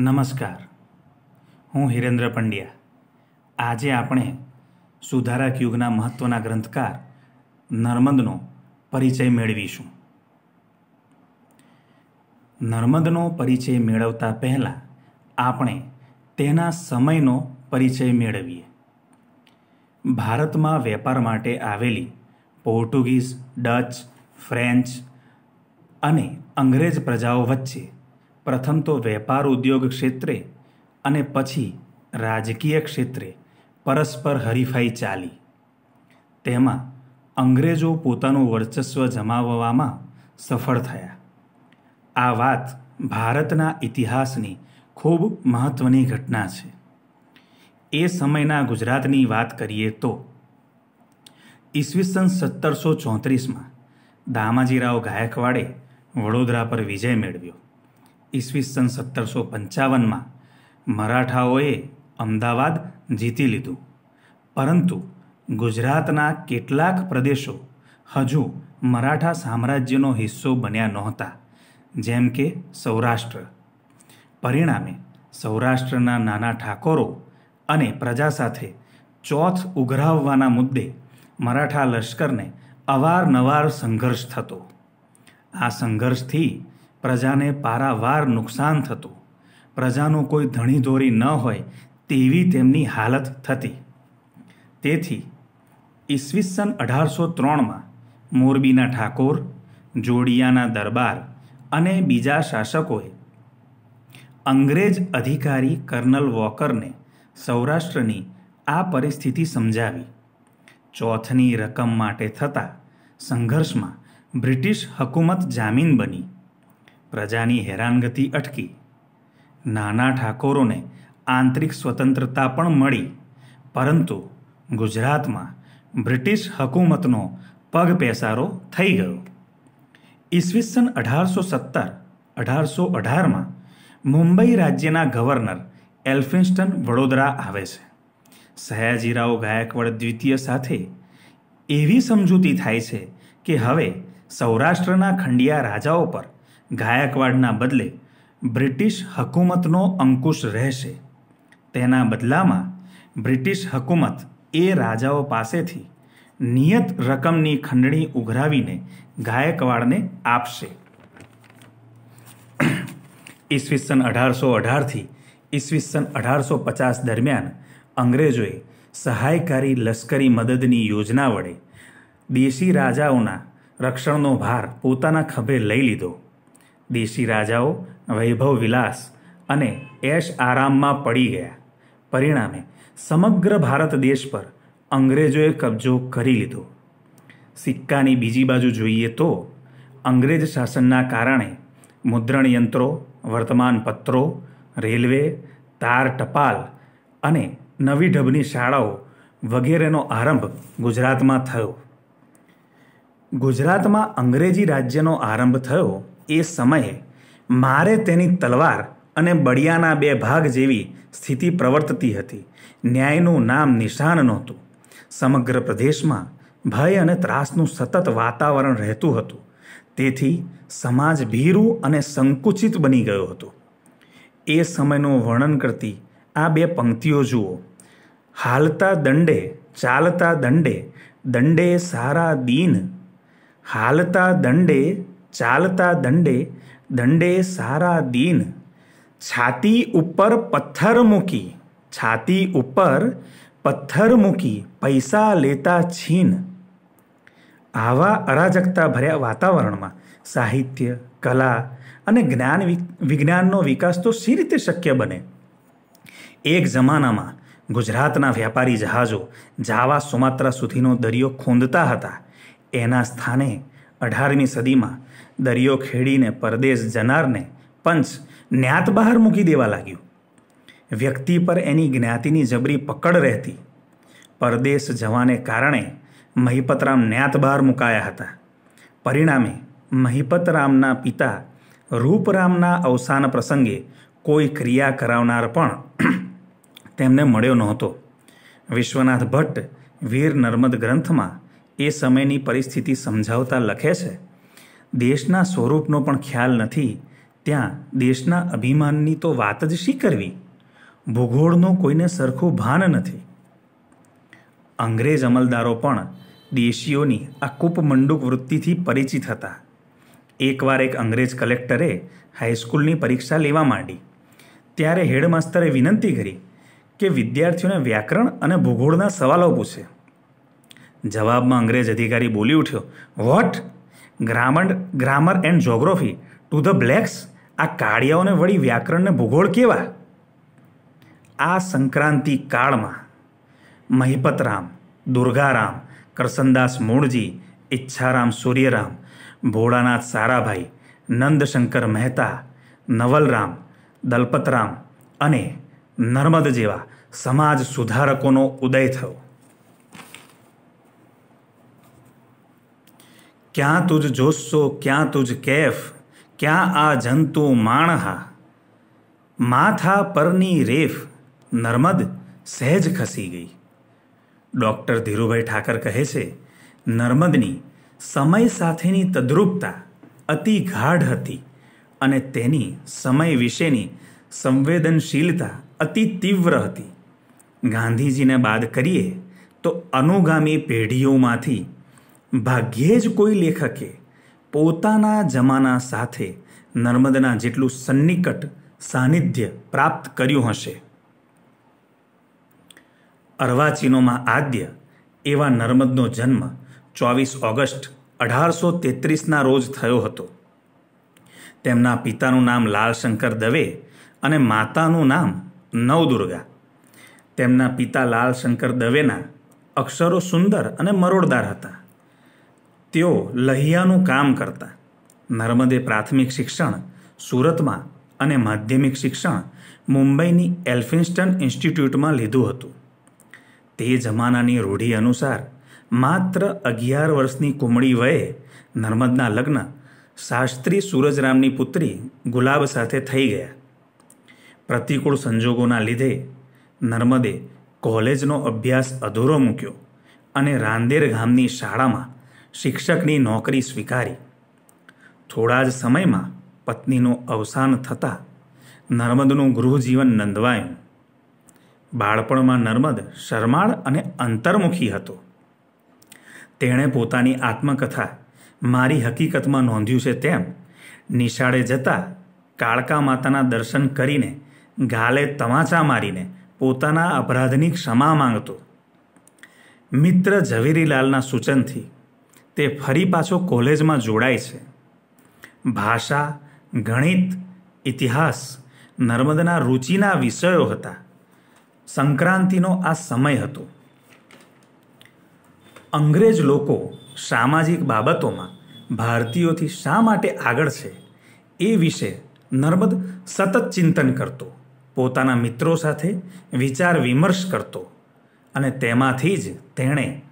નમસ્કાર. હું હિરેન્દ્ર પંડ્યા. આજે આપણે સુધારક યુગના મહત્વના ગ્રંથકાર નર્મદનો પરિચય મેળવીશું. નર્મદનો પરિચય મેળવતા પહેલાં આપણે તેના સમયનો પરિચય મેળવીએ. ભારતમાં વેપાર માટે આવેલી પોર્ટુગીઝ, ડચ, ફ્રેન્ચ અને અંગ્રેજ પ્રજાઓ વચ્ચે પ્રથમ તો વેપાર ઉદ્યોગ ક્ષેત્રે અને પછી રાજકીય ક્ષેત્રે પરસ્પર હરીફાઈ ચાલી. તેમાં અંગ્રેજો પોતાનું વર્ચસ્વ જમાવવામાં સફળ થયા. આ વાત ભારતના ઇતિહાસની ખૂબ મહત્ત્વની ઘટના છે. એ સમયના ગુજરાતની વાત કરીએ તો ઈસવીસન સત્તરસો ચોત્રીસમાં દામાજીરાવ ગાયકવાડે વડોદરા પર વિજય મેળવ્યો. ઈસવીસન સત્તરસો પંચાવનમાં મરાઠાઓએ અમદાવાદ જીતી લીધું. પરંતુ ગુજરાતના કેટલાક પ્રદેશો હજુ મરાઠા સામ્રાજ્યનો હિસ્સો બન્યા નહોતા, જેમ કે સૌરાષ્ટ્ર. પરિણામે સૌરાષ્ટ્રના નાના ઠાકોરો અને પ્રજા સાથે ચોથ ઉઘરાવવાના મુદ્દે મરાઠા લશ્કરને અવારનવાર સંઘર્ષ થતો. આ સંઘર્ષથી પ્રજાને પારાવાર નુકસાન થતું. પ્રજાનું કોઈ ધણીધોરી ન હોય તેવી તેમની હાલત થતી. તેથી ઈસવીસન અઢારસો ત્રણમાં મોરબીના ઠાકોર, જોડિયાના દરબાર અને બીજા શાસકોએ અંગ્રેજ અધિકારી કર્નલ વોકરને સૌરાષ્ટ્રની આ પરિસ્થિતિ સમજાવી. ચોથની રકમ માટે થતા સંઘર્ષમાં બ્રિટિશ હકુમત જામીન બની. પ્રજાની હેરાનગતિ અટકી. નાના ઠાકોરોને આંતરિક સ્વતંત્રતા પણ મળી, પરંતુ ગુજરાતમાં બ્રિટિશ હકુમતનો પગ પેસારો થઈ ગયો. ઈસવીસન અઢારસો સત્તર, અઢારસો અઢારમાં મુંબઈ રાજ્યના ગવર્નર એલ્ફિન્સ્ટન વડોદરા આવે છે. સયાજીરાવ ગાયકવાડ દ્વિતીય સાથે એવી સમજૂતી થાય છે કે હવે સૌરાષ્ટ્રના ખંડિયા રાજાઓ પર ગાયકવાડના બદલે બ્રિટિશ હકુમતનો અંકુશ રહેશે. તેના બદલામાં બ્રિટિશ હકુમત એ રાજાઓ પાસેથી નિયત રકમની ખંડણી ઉઘરાવીને ગાયકવાડને આપશે. ઈસવીસન અઢારસો અઢારથી ઈસવીસન અઢારસો પચાસ દરમિયાન અંગ્રેજોએ સહાયકારી લશ્કરી મદદની યોજના વડે દેશી રાજાઓના રક્ષણનો ભાર પોતાના ખભે લઈ લીધો. દેશી રાજાઓ, વૈભવ વિલાસ અને એશ આરામમાં પડી ગયા. પરિણામે સમગ્ર ભારત દેશ પર અંગ્રેજોએ કબજો કરી લીધો. સિક્કાની બીજી બાજુ જોઈએ તો અંગ્રેજ શાસનના કારણે મુદ્રણ યંત્રો, વર્તમાન પત્રો, રેલવે, તાર ટપાલ અને નવી ઢબની શાળાઓ વગેરેનો આરંભ ગુજરાતમાં થયો. ગુજરાતમાં અંગ્રેજી રાજ્યનો આરંભ થયો એ સમયે મારે તેની તલવાર અને બળિયાના બે ભાગ જેવી સ્થિતિ પ્રવર્તતી હતી. ન્યાયનું નામ નિશાન નહોતું. સમગ્ર પ્રદેશમાં ભય અને ત્રાસનું સતત વાતાવરણ રહેતું હતું. તેથી સમાજ ભીરું અને સંકુચિત બની ગયો હતો. એ સમયનું વર્ણન કરતી આ બે પંક્તિઓ જુઓ. હાલતા દંડે ચાલતા દંડે દંડે સારા દીન, હાલતા દંડે ચાલતા દંડે દંડે સારા દીન. છાતી ઉપર પથ્થર મૂકી, છાતી ઉપર પથ્થર મૂકી પૈસા લેતા છીન. આવા અરાજકતા ભર્યા વાતાવરણમાં સાહિત્ય, કલા અને જ્ઞાન વિજ્ઞાનનો વિકાસ તો સી રીતે શક્ય બને? એક જમાનામાં ગુજરાતના વ્યાપારી જહાજો જાવા સુમાત્રા સુધીનો દરિયો ખૂંદતા હતા. એના સ્થાને અઢારમી સદીમાં દરિયો ખેડીને પરદેશ જનારને પંચ જ્ઞાત બહાર મૂકી દેવા લાગ્યું. વ્યક્તિ પર એની જ્ઞાતિની જબરી પકડ રહેતી. પરદેશ જવાને કારણે મહિપતરામ જ્ઞાત બહાર મુકાયા હતા. પરિણામે મહિપતરામના પિતા રૂપરામના અવસાન પ્રસંગે કોઈ ક્રિયા કરાવનાર પણ તેમને મળ્યો નહોતો. વિશ્વનાથ ભટ્ટ વીર નર્મદ ગ્રંથમાં એ સમયની પરિસ્થિતિ સમજાવતા લખે છે દેશના સ્વરૂપનો પણ ખ્યાલ નથી, ત્યાં દેશના અભિમાનની તો વાત જ શી કરવી ભૂગોળનું કોઈને સરખું ભાન નથી. અંગ્રેજ અમલદારો પણ દેશીઓની આ કૂપમંડુક વૃત્તિથી પરિચિત હતા. એકવાર એક અંગ્રેજ કલેક્ટરે હાઈસ્કૂલની પરીક્ષા લેવા માંડી. ત્યારે હેડમાસ્તરે વિનંતી કરી કે વિદ્યાર્થીઓને વ્યાકરણ અને ભૂગોળના સવાલો પૂછે. જવાબમાં અંગ્રેજ અધિકારી બોલી ઉઠ્યો, what? Grammar grammar and geography to the blacks આ કાળિયાઓને વળી વ્યાકરણને ભૂગોળ કેવા? આ સંક્રાંતિ કાળમાં મહિપતરામ, દુર્ગારામ, કરસનદાસ મૂળજી ઈચ્છારામ સૂર્યરામ, ભોળાનાથ સારાભાઈ, નંદશંકર મહેતા, નવલરામ, દલપતરામ અને નર્મદ જેવા સમાજ સુધારકોનો ઉદય થયો. ક્યાં તુજ જોશો, ક્યાં તુજ કેફ, ક્યાં આ જંતુ માણહા? માથા પરની રેફ નર્મદ સહેજ ખસી ગઈ. ડૉક્ટર ધીરુભાઈ ઠાકર કહે છે, નર્મદની સમય સાથેની તદ્રુપતા અતિ ગાઢ હતી અને તેની સમય વિશેની સંવેદનશીલતા અતિ તીવ્ર હતી. ગાંધીજીને બાદ કરીએ તો અનુગામી પેઢીઓમાંથી ભાગ્યે જ કોઈ લેખકે પોતાના જમાના સાથે નર્મદના જેટલું સન્નિકટ સાનિધ્ય પ્રાપ્ત કર્યું હશે. અર્વાચીનોમાં આદ્ય એવા નર્મદનો જન્મ ચોવીસ ઓગસ્ટ અઢારસો તેત્રીસના રોજ થયો હતો. તેમના પિતાનું નામ લાલશંકર દવે અને માતાનું નામ નવદુર્ગા. તેમના પિતા લાલશંકર દવેના અક્ષરો સુંદર અને મરોડદાર હતા. તેઓ લહિયાનું કામ કરતા. નર્મદે પ્રાથમિક શિક્ષણ, સુરતમાં અને માધ્યમિક શિક્ષણ મુંબઈની એલ્ફિન્સ્ટન ઇન્સ્ટિટ્યૂટમાં લીધું હતું. તે જમાનાની રૂઢિ અનુસાર માત્ર અગિયાર વર્ષની કુમળી વયે નર્મદના લગ્ન શાસ્ત્રી સૂરજરામની પુત્રી ગુલાબ સાથે થઈ ગયા. પ્રતિકૂળ સંજોગોના લીધે નર્મદે કોલેજનો અભ્યાસ અધૂરો મૂક્યો અને રાંદેર ગામની શાળામાં શિક્ષકની નોકરી સ્વીકારી. થોડા જ સમયમાં પત્નીનું અવસાન થતાં નર્મદનું ગૃહજીવન નંદવાયું બાળપણમાં નર્મદ શરમાળ અને અંતર્મુખી હતો. તેણે પોતાની આત્મકથા મારી હકીકતમાં નોંધ્યું છે તેમ નિશાળે જતા કાળકા માતાના દર્શન કરીને ગાલે તમાચા મારીને પોતાના અપરાધની ક્ષમા માંગતો. મિત્ર ઝવેરીલાલના સૂચનથી તે ફરી પાછો કોલેજમાં જોડાય છે. ભાષા, ગણિત, ઇતિહાસ, નર્મદના રુચિના વિષયો હતા. સંક્રાંતિનો આ સમય હતો. અંગ્રેજ લોકો સામાજિક બાબતોમાં ભારતીયોથી શા માટે આગળ છે એ વિશે નર્મદ સતત ચિંતન કરતો, પોતાના મિત્રો સાથે વિચાર વિમર્શ કરતો અને તેમાંથી જ તેણે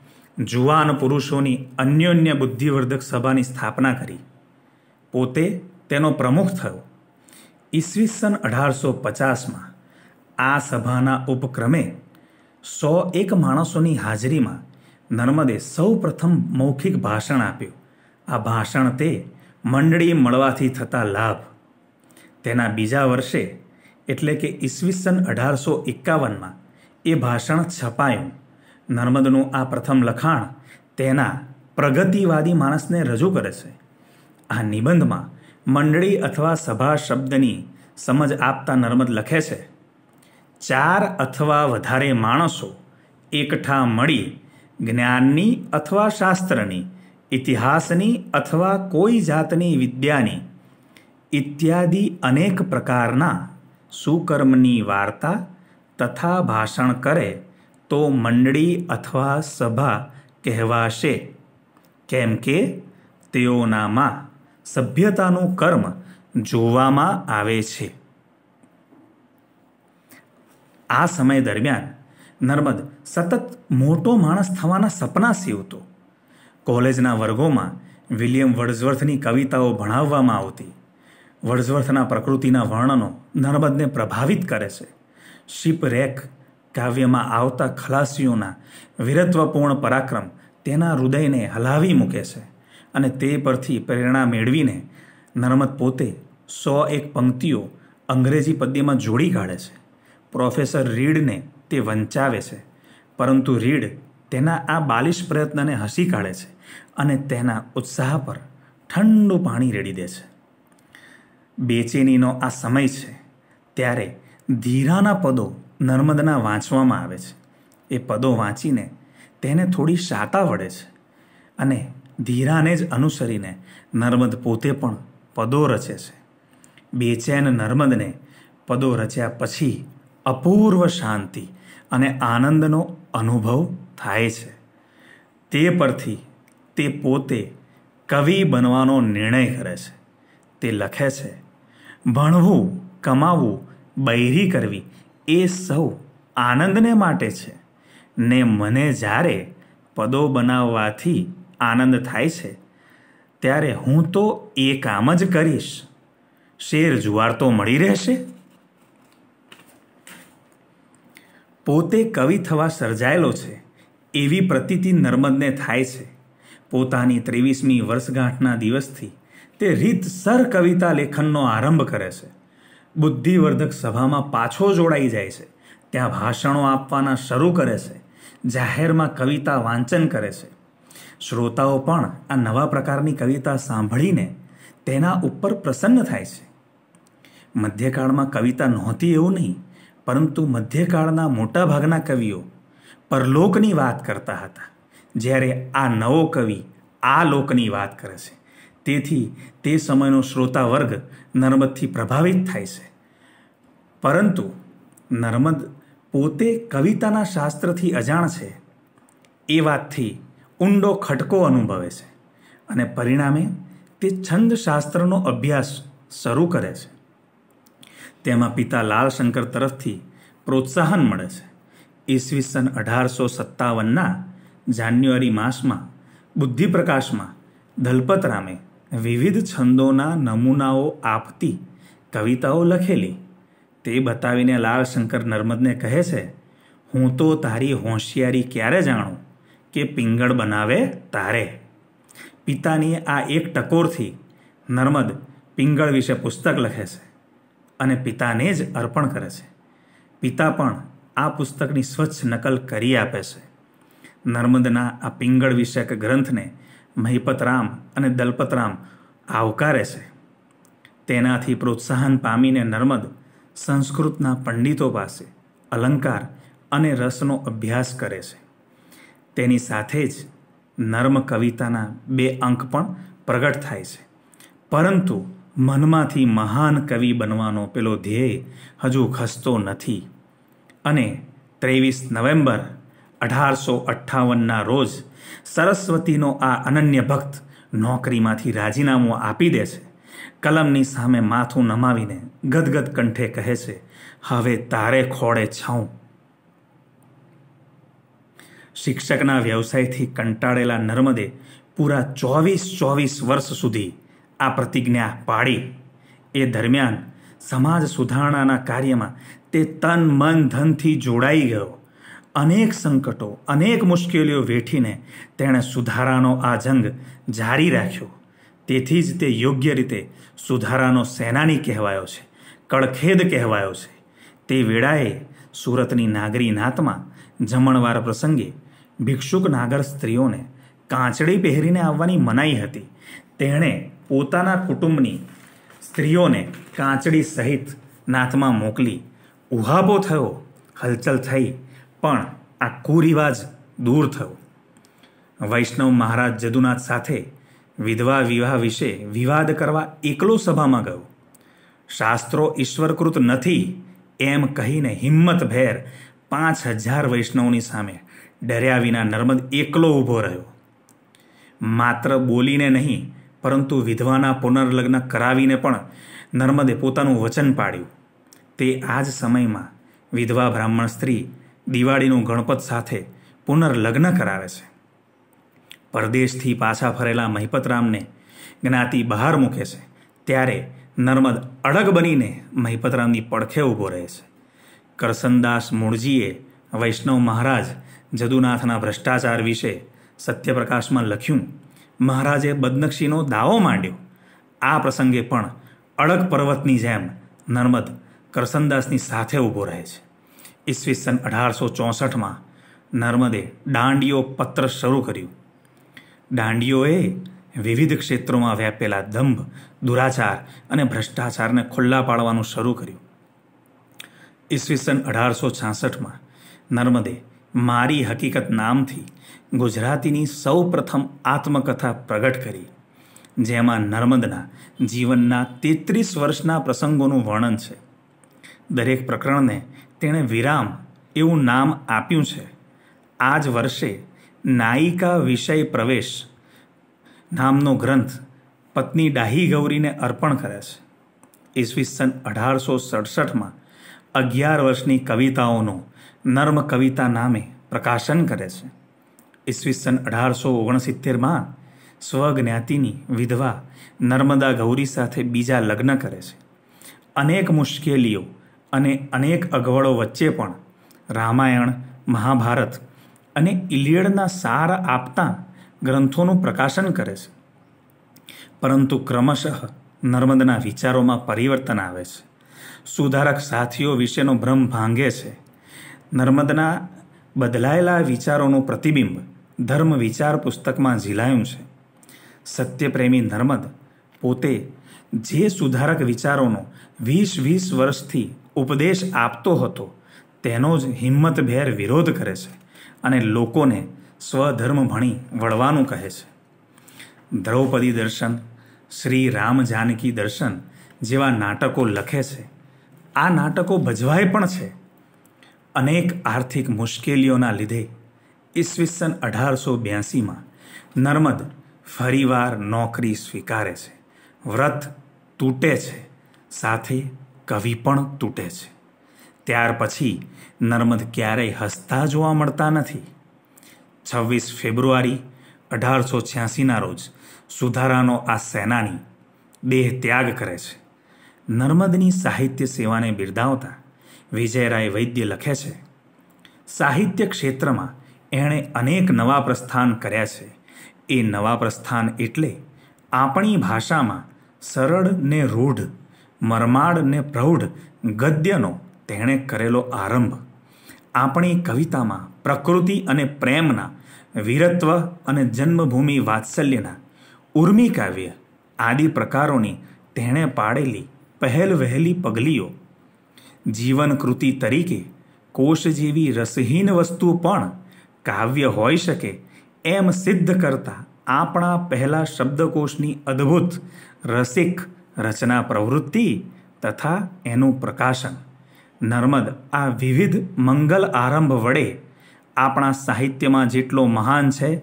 જુવાન પુરુષોની અન્યોન્ય બુદ્ધિવર્ધક સભાની સ્થાપના કરી. પોતે તેનો પ્રમુખ થયો. ઈસવીસન અઢારસો પચાસમાં આ સભાના ઉપક્રમે સો એક માણસોની હાજરીમાં નર્મદે સૌ પ્રથમ મૌખિક ભાષણ આપ્યું. આ ભાષણ તે મંડળી મળવાથી થતા લાભ. તેના બીજા વર્ષે, એટલે કે ઈસવીસન અઢારસો એકાવનમાં, એ ભાષણ છપાયું. નર્મદનું આ પ્રથમ લખાણ તેના પ્રગતિવાદી માણસને રજૂ કરે છે. આ નિબંધમાં મંડળી અથવા સભા શબ્દની સમજ આપતા નર્મદ લખે છે, ચાર અથવા વધારે માણસો એકઠા મળી જ્ઞાનની અથવા શાસ્ત્રની, ઇતિહાસની અથવા કોઈ જાતની વિદ્યાની ઇત્યાદિ અનેક પ્રકારના સુકર્મની વાર્તા તથા ભાષણ કરે તો મંડળી અથવા સભા કહેવાશે. કેમ કે તેઓનામાં સભ્યતાનું કર્મ જોવામાં આવે છે. આ સમય દરમિયાન નર્મદ સતત મોટો માણસ થવાના સપના સીવતો. કોલેજના વર્ગોમાં વિલિયમ વર્ડઝવર્થની કવિતાઓ ભણાવવામાં આવતી. વર્ડઝવર્થના પ્રકૃતિના વર્ણનો નર્મદને પ્રભાવિત કરે છે. શિપ રેક કાવ્યમાં આવતા ખલાસીઓના વીરત્વપૂર્ણ પરાક્રમ તેના હૃદયને હલાવી મૂકે છે અને તે પરથી પ્રેરણા મેળવીને નર્મદ પોતે સો એક પંક્તિઓ અંગ્રેજી પદ્યમાં જોડી કાઢે છે. પ્રોફેસર રીડને તે વંચાવે છે, પરંતુ રીડ તેના આ બાલિશ પ્રયત્નને હસી કાઢે છે અને તેના ઉત્સાહ પર ઠંડુ પાણી રેડી દે છે. બેચેનીનો આ સમય છે, ત્યારે ધીરાના પદો નર્મદના વાંચવામાં આવે છે. એ પદો વાંચીને તેને થોડી શાતા વળે છે અને ધીરાને જ અનુસરીને નર્મદ પોતે પણ પદો રચે છે. બેચેન નર્મદને પદો રચ્યા પછી અપૂર્વ શાંતિ અને આનંદનો અનુભવ થાય છે. તે પરથી તે પોતે કવિ બનવાનો નિર્ણય કરે છે. તે લખે છે, ભણવું, કમાવું, બૈરી કરવી એ સૌ આનંદને માટે છે ને મને જ્યારે પદો બનાવવાથી આનંદ થાય છે, ત્યારે હું તો એ કામ જ કરીશ. શેર જુવાર તો મળી રહેશે. પોતે કવિ થવા સર્જાયેલો છે, એવી પ્રતીતિ નર્મદને થાય છે. પોતાની ત્રેવીસમી વર્ષગાંઠના દિવસથી તે રીતસર કવિતા લેખનનો આરંભ કરે છે. બુદ્ધિવર્ધક સભામાં પાછો જોડાઈ જાય છે. ત્યાં ભાષણો આપવાના શરૂ કરે છે. જાહેરમાં કવિતા વાંચન કરે છે. શ્રોતાઓ પણ આ નવા પ્રકારની કવિતા સાંભળીને તેના ઉપર પ્રસન્ન થાય છે. મધ્યકાળમાં કવિતા નહોતી એવું નહીં, પરંતુ મધ્યકાળના મોટાભાગના કવિઓ પરલોકની વાત કરતા હતા. જ્યારે આ નવો કવિ આ લોકની વાત કરે છે. તેથી તે સમયનો શ્રોતા વર્ગ નર્મદથી પ્રભાવિત થાય છે. પરંતુ નર્મદ પોતે કવિતાના શાસ્ત્રથી અજાણ છે. એ વાતથી ઊંડો ખટકો અનુભવે છે અને પરિણામે તે છંદશાસ્ત્રનો અભ્યાસ શરૂ કરે છે. તેમાં પિતા લાલશંકર તરફથી પ્રોત્સાહન મળે છે. ઈસવીસન અઢારસો સત્તાવનના જાન્યુઆરી માસમાં બુદ્ધિપ્રકાશમાં દલપતરામે વિવિધ છંદોના નમૂનાઓ આપતી કવિતાઓ લખેલી તે બતાવીને લાલશંકર નર્મદને કહે છે, હું તો તારી હોશિયારી ક્યારે જાણું કે પિંગળ બનાવે તારે? પિતાની આ એક ટકોરથી નર્મદ પિંગળ વિશે પુસ્તક લખે છે અને પિતાને જ અર્પણ કરે છે. પિતા પણ આ પુસ્તકની સ્વચ્છ નકલ કરી આપે છે. નર્મદના આ પિંગળ વિષયક ગ્રંથને મહિપતરામ અને દલપતરામ આવકારે છે. તેનાથી પ્રોત્સાહન પામીને નર્મદ સંસ્કૃતના પંડિતો પાસે અલંકાર અને રસનો અભ્યાસ કરે છે. તેની સાથે જ નર્મ કવિતાના બે અંક પણ પ્રગટ થાય છે. પરંતુ મનમાંથી મહાન કવિ બનવાનો પેલો ધ્યેય હજુ ખસતો નથી અને ત્રેવીસ નવેમ્બર અઢારસો અઠ્ઠાવનના રોજ સરસ્વતીનો આ અનન્ય ભક્ત નોકરીમાંથી રાજીનામું આપી દે છે. કલમની સામે માથું નમાવીને ગદગદ કંઠે કહે છે, હવે તારે ખોળે છાઉં. શિક્ષકના વ્યવસાયથી કંટાળેલા નર્મદે પૂરા ચોવીસ ચોવીસ વર્ષ સુધી આ પ્રતિજ્ઞા પાડી એ દરમિયાન સમાજ સુધારણાના કાર્યમાં તે તન, મન, ધનથી જોડાઈ ગયો. અનેક સંકટો, અનેક મુશ્કેલીઓ વેઠીને તેણે સુધારાનો આ જંગ જારી રાખ્યો. તેથી જ તે યોગ્ય રીતે સુધારાનો સેનાની કહેવાયો છે, કળખેદ કહેવાયો છે. તે વેળાએ સુરતની નાગરી નાતમાં જમણવાર પ્રસંગે ભિક્ષુક નાગર સ્ત્રીઓને કાંચડી પહેરીને આવવાની મનાઈ હતી. તેણે પોતાના કુટુંબની સ્ત્રીઓને કાંચડી સહિત નાથમાં મોકલી ઉહાપો થયો, હલચલ થઈ, પણ આ કુરિવાજ દૂર થયો. વૈષ્ણવ મહારાજ જદુનાથ સાથે વિધવા વિવાહ વિશે વિવાદ કરવા એકલો સભામાં ગયો. શાસ્ત્રો ઈશ્વરકૃત નથી એમ કહીને હિંમતભેર પાંચ હજાર વૈષ્ણવની સામે ડર્યા વિના નર્મદ એકલો ઊભો રહ્યો. માત્ર બોલીને નહીં, પરંતુ વિધવાના પુનર્લગ્ન કરાવીને પણ નર્મદે પોતાનું વચન પાડ્યું. તે આ જ સમયમાં વિધવા બ્રાહ્મણ સ્ત્રી દિવાળીનું ગણપત સાથે પુનર્લગ્ન કરાવે છે. પરદેશથી પાછા ફરેલા મહિપતરામને જ્ઞાતિ બહાર મૂકે છે, ત્યારે નર્મદ અડગ બનીને મહિપતરામની પડખે ઊભો રહે છે. કરસનદાસ મૂળજીએ વૈષ્ણવ મહારાજ જદુનાથના ભ્રષ્ટાચાર વિશે સત્યપ્રકાશમાં લખ્યું, મહારાજે બદનક્ષીનો દાવો માંડ્યો. આ પ્રસંગે પણ અડગ પર્વતની જેમ નર્મદ કરસનદાસની સાથે ઊભો રહે છે. ઈસવીસન અઢારસો ચોસઠમાં નર્મદે દાંડીઓ પત્ર શરૂ કર્યું. દાંડીઓએ વિવિધ ક્ષેત્રોમાં વ્યાપેલા દંભ, દુરાચાર અને ભ્રષ્ટાચારને ખુલ્લા પાડવાનું શરૂ કર્યું. ઈસવીસન અઢારસો છાસઠમાં નર્મદે મારી હકીકત નામથી ગુજરાતીની સૌ પ્રથમ આત્મકથા પ્રગટ કરી, જેમાં નર્મદના જીવનના તેત્રીસ વર્ષના પ્રસંગોનું વર્ણન છે. દરેક પ્રકરણને તેણે વિરામ એવું નામ આપ્યું છે. આ જ વર્ષે નાયિકા વિષય પ્રવેશ નામનો ગ્રંથ પત્ની ડાહી ગૌરીને અર્પણ કરે છે. ઈસવીસન અઢારસો સડસઠમાં અગિયાર વર્ષની કવિતાઓનું નર્મ કવિતા નામે પ્રકાશન કરે છે. ઈસવીસન અઢારસો ઓગણસિત્તેરમાં સ્વજ્ઞાતિની વિધવા નર્મદા ગૌરી સાથે બીજા લગ્ન કરે છે. અનેક મુશ્કેલીઓ અને અનેક અગવડો વચ્ચે પણ રામાયણ, મહાભારત અને ઇલિયડના સાર આપતા ગ્રંથોનું પ્રકાશન કરે છે. પરંતુ ક્રમશઃ નર્મદના વિચારોમાં પરિવર્તન આવે છે. સુધારક સાથીઓ વિશેનો ભ્રમ ભાંગે છે. નર્મદના બદલાયેલા વિચારોનું પ્રતિબિંબ ધર્મ વિચાર પુસ્તકમાં ઝીલાયું છે. સત્યપ્રેમી નર્મદ પોતે જે સુધારક વિચારોનો વીસ વીસ વર્ષથી ઉપદેશ આપતો હતો, તેનો જ હિંમતભેર વિરોધ કરે છે. અને લોકોને સ્વધર્મ ભણી વળવાનું કહે છે. દ્રૌપદી દર્શન, શ્રી રામ જાનકી દર્શન જેવા નાટકો લખે છે. આ નાટકો ભજવાય પણ છે. અનેક આર્થિક મુશ્કેલીઓના લીધે ઈસવીસન અઢારસો બ્યાસીમાં નર્મદ ફરીવાર નોકરી સ્વીકારે છે. વ્રત તૂટે છે. સાથે કવિ પણ તૂટે છે. ત્યાર પછી નર્મદ ક્યારેય હસતા જોવા મળતા નથી. છવ્વીસ ફેબ્રુઆરી અઢારસો છ્યાસીના રોજ સુધારાનો આ સેનાની દેહ ત્યાગ કરે છે. નર્મદની સાહિત્ય સેવાને બિરદાવતા વિજયરાય વૈદ્ય લખે છે, સાહિત્ય ક્ષેત્રમાં એણે અનેક નવા પ્રસ્થાન કર્યા છે. એ નવા પ્રસ્થાન એટલે આપણી ભાષામાં સરળ ને રૂઢ, મરમાડ ને પ્રૌઢ ગદ્યનો તેણે કરેલો આરંભ આપણી કવિતામાં પ્રકૃતિ અને પ્રેમના વીરત્વ અને જન્મભૂમિ વાત્સલ્યના ઉર્મી કાવ્ય આદિ પ્રકારોની તેણે પાડેલી પહેલ વહેલી પગલીઓ. જીવન કૃતિ તરીકે કોષ જેવી રસહીન વસ્તુ પણ કાવ્ય હોઈ શકે એમ સિદ્ધ કરતા આપણા પહેલા શબ્દકોશની અદ્ભુત રસિક રચના પ્રવૃત્તિ તથા એનું પ્રકાશન. નર્મદ, આ વિવિધ મંગલ આરંભ વડે આપણા સાહિત્યમાં જેટલો મહાન છે,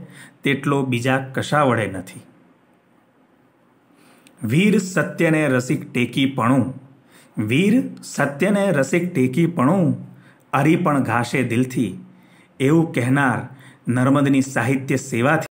તેટલો બીજા કશા વડે નથી. વીર સત્યને રસિક ટેકીપણું, વીર સત્યને રસિક ટેકીપણું અરી પણ ઘાશે દિલથી, એવું કહેનાર નર્મદની સાહિત્ય સેવાથી